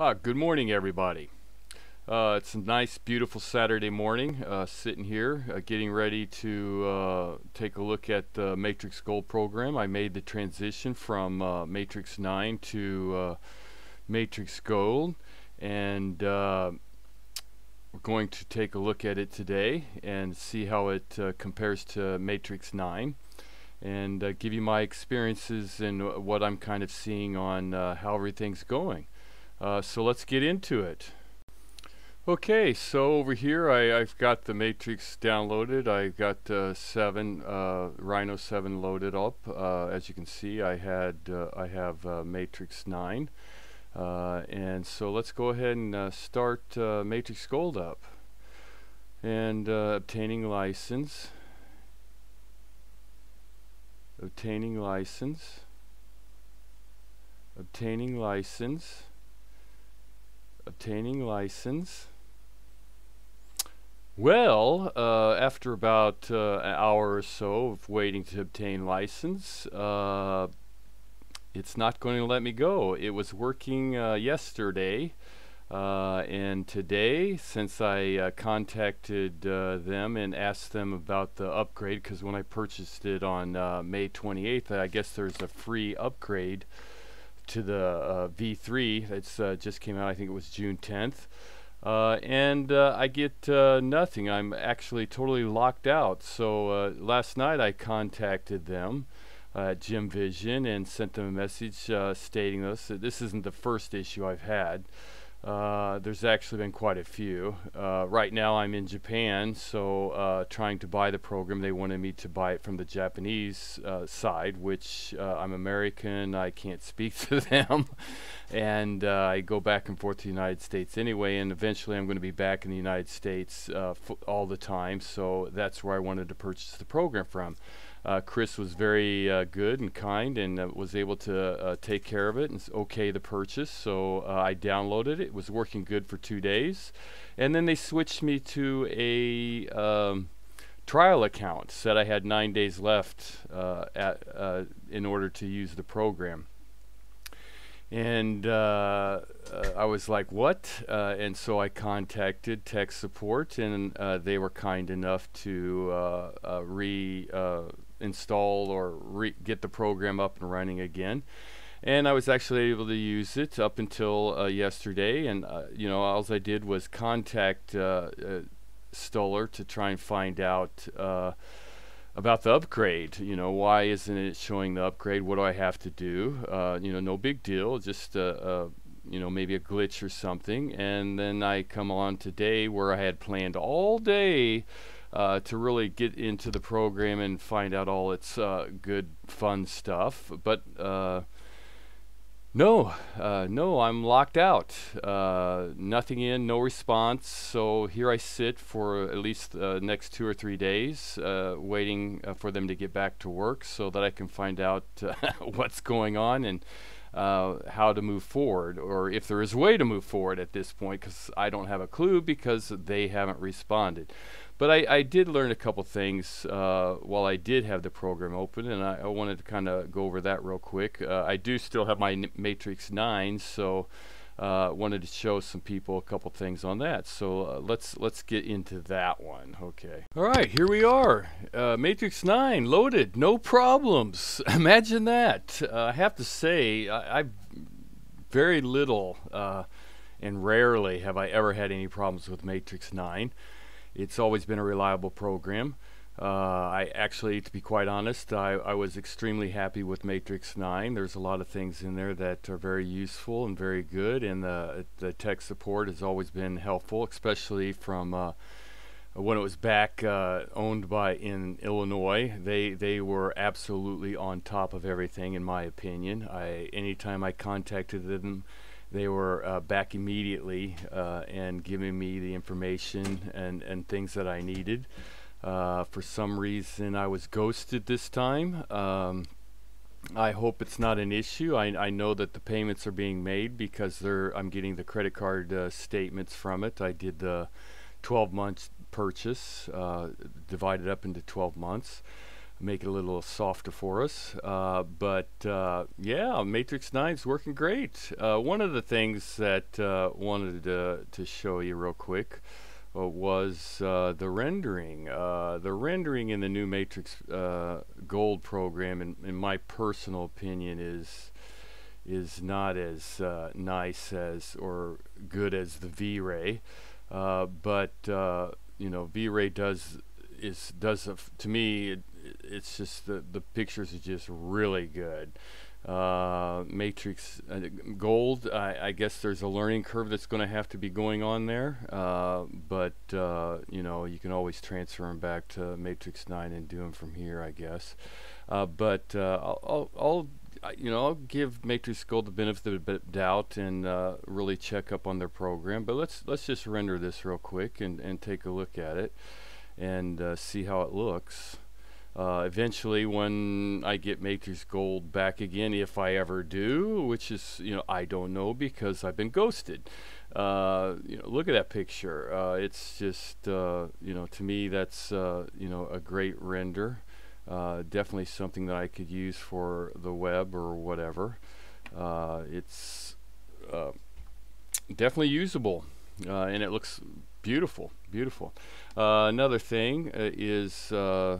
Ah, good morning, everybody. Uh, it's a nice, beautiful Saturday morning. Uh, sitting here, uh, getting ready to uh, take a look at the Matrix Gold program. I made the transition from uh, Matrix 9 to uh, Matrix Gold, and we're going to take a look at it today and see how it compares to Matrix 9 and give you my experiences and what I'm kind of seeing on how everything's going. Uh, so let's get into it. Okay, so over here I, have got the matrix downloaded. I've got uh, seven uh, Rhino 7 loaded up. Uh, as you can see, I had uh, I have uh, matrix 9, and so let's go ahead and start matrix gold up and obtaining license. Obtaining license. Obtaining license obtaining license. Well, uh, after about uh, an hour or so of waiting to obtain license, uh, it's not going to let me go. It was working uh, yesterday, uh, and today, since I uh, contacted them and asked them about the upgrade, because when I purchased it on May 28th, I guess there's a free upgrade to the uh, V3 that's uh, just came out. I think it was June 10th. Uh, and uh, I get uh, nothing. I'm actually totally locked out. So last night I contacted them at Gemvision and sent them a message stating this. This isn't the first issue I've had. Uh, there's actually been quite a few. Uh, right now I'm in Japan, so uh, trying to buy the program, they wanted me to buy it from the Japanese uh, side, which uh, I'm American, I can't speak to them, and I go back and forth to the United States anyway, and eventually I'm going to be back in the United States all the time, so that's where I wanted to purchase the program from. Uh, Chris was very uh, good and kind and uh, was able to uh, take care of it and okay the purchase. So uh, I downloaded it. It was working good for two days. And then they switched me to a um, trial account, said I had nine days left uh, at, in order to use the program. And I was like, what? and so I contacted tech support, and they were kind enough to re install or get the program up and running again. And I was actually able to use it up until uh, yesterday. And, uh, you know, all I did was contact uh, uh Stuller to try and find out uh, about the upgrade. You know, why isn't it showing the upgrade? What do I have to do? Uh, you know, no big deal. Just, you know, maybe a glitch or something. And then I come on today where I had planned all day uh, to really get into the program and find out all its uh, good, fun stuff. But uh, no, uh, no, I'm locked out. Uh, nothing in, no response. So here I sit for at least the next two or three days, uh, waiting for them to get back to work so that I can find out what's going on and. Uh, how to move forward, or if there is a way to move forward at this point, because I don't have a clue because they haven't responded. But I, I did learn a couple things uh, while I did have the program open, and I, I wanted to kind of go over that real quick. Uh, I do still have my Matrix 9, so uh, wanted to show some people a couple things on that. So uh, let's let's get into that one. Okay. All right, here we are. Uh, Matrix 9 loaded, no problems. Imagine that. Uh, I have to say, I, I've very little uh, and rarely have I ever had any problems with Matrix 9 it's always been a reliable program. Uh, I actually, to be quite honest, I, I, was extremely happy with Matrix 9. There's a lot of things in there that are very useful and very good, and the, the tech support has always been helpful, especially from uh, when it was back uh, owned by in Illinois. They they were absolutely on top of everything, in my opinion. I anytime I contacted them they were uh, back immediately uh, and giving me the information and, and things that I needed. Uh, for some reason, I was ghosted this time. Um, I hope it's not an issue. I, I know that the payments are being made because they're, I'm getting the credit card uh, statements from it. I did the 12 months purchase, uh, divided up into 12 months. make it a little softer for us. Uh, but uh, yeah, Matrix 9 is working great. Uh, one of the things that uh, wanted to, to show you real quick Uh, was uh, the rendering. Uh, the rendering in the new Matrix uh, Gold program, in, in my personal opinion, is is not as uh, nice as or good as the V-Ray. but you know, V-Ray does is does to me it, it's just the the pictures are just really good uh, matrix uh, gold I, I, guess there's a learning curve that's going to have to be going on there uh, but uh, you know you can always transfer them back to matrix 9 and do them from here I guess uh, but I'll, I'll, I'll you know, I'll give Matrix Gold the benefit of the doubt and really check up on their program. But let's let's just render this real quick and, and take a look at it and see how it looks. Uh, eventually, when I get Matrix Gold back again, if I ever do, which is, you know, I don't know because I've been ghosted. Uh, you know, look at that picture. Uh, it's just, uh, you know, to me, that's, uh, you know, a great render. definitely something that I could use for the web or whatever. it's definitely usable, and it looks beautiful, beautiful. Uh, another thing uh, is uh,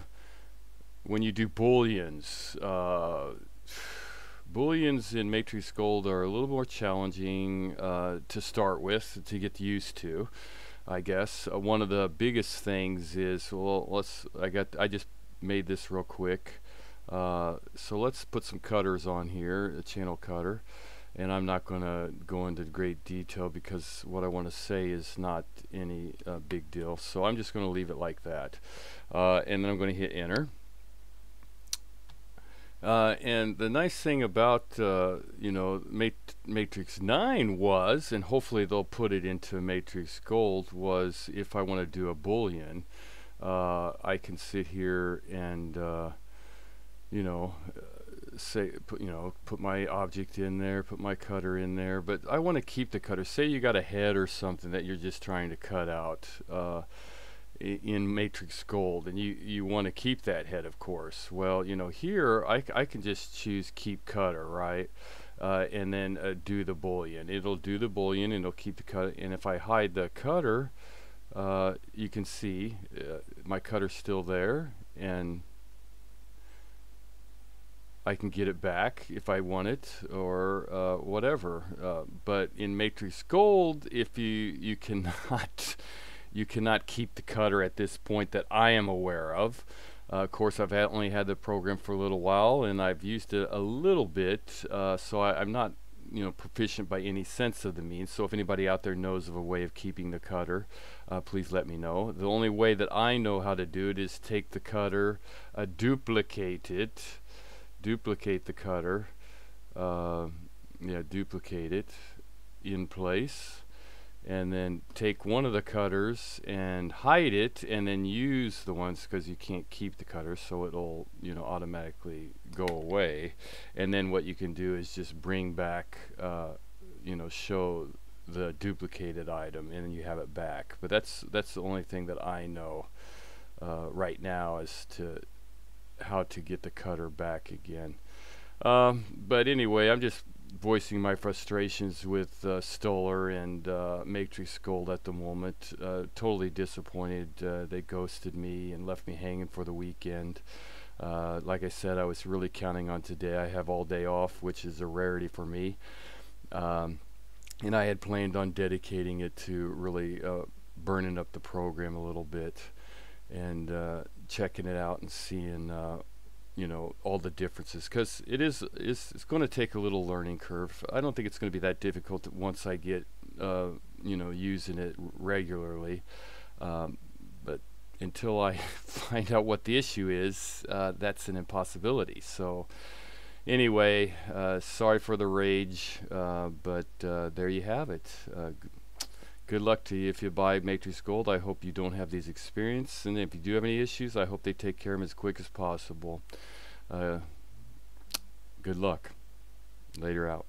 when you do booleans. Uh, booleans in Matrix Gold are a little more challenging uh, to start with, to get used to. I guess uh, one of the biggest things is well, let's. I got. I just made this real quick. so let's put some cutters on here, a channel cutter and I'm not going to go into great detail because what I want to say is not any uh, big deal. So I'm just going to leave it like that. Uh, and then I'm going to hit enter. Uh, and the nice thing about uh, you know Mat Matrix 9 was, and hopefully they'll put it into Matrix Gold, was if I want to do a boolean, uh, I can sit here and uh, you know say put you know put my object in there put my cutter in there but I want to keep the cutter. Say you got a head or something that you're just trying to cut out uh, in matrix gold and you you want to keep that head of course. Well you know here I, I can just choose keep cutter right? Uh, and then uh, do the boolean it'll do the boolean and it'll keep the cut and if I hide the cutter uh, you can see uh, my cutter's still there and I can get it back if I want it or uh, whatever. Uh, but in Matrix Gold, if you you cannot you cannot keep the cutter at this point that I am aware of. Uh, of course, I've had only had the program for a little while, and I've used it a little bit, uh, so I, am not you know proficient by any sense of the means. So if anybody out there knows of a way of keeping the cutter, uh, please let me know. The only way that I know how to do it is take the cutter, uh, duplicate it duplicate the cutter, uh, yeah, duplicate it in place, and then take one of the cutters and hide it, and then use the ones because you can't keep the cutters, so it'll you know automatically go away. And then what you can do is just bring back, uh, you know, show the duplicated item, and you have it back. But that's that's the only thing that I know uh, right now as to how to get the cutter back again. Um, but anyway, I'm just voicing my frustrations with uh, Stuller and uh, Matrix Gold at the moment. Uh, totally disappointed. Uh, they ghosted me and left me hanging for the weekend. Uh, like I said, I was really counting on today. I have all day off, which is a rarity for me. Um, and I had planned on dedicating it to really uh, burning up the program a little bit and checking it out and seeing you know all the differences because it is is it's going to take a little learning curve. I don't think it's going to be that difficult once I get uh, you know using it regularly. Um, but until I find out what the issue is, uh, that's an impossibility. So anyway, uh, sorry for the rage, uh, but uh, there you have it. Good luck to you if you buy Matrix Gold. I hope you don't have these experiences, and if you do have any issues, I hope they take care of them as quick as possible. Uh, good luck. Later out.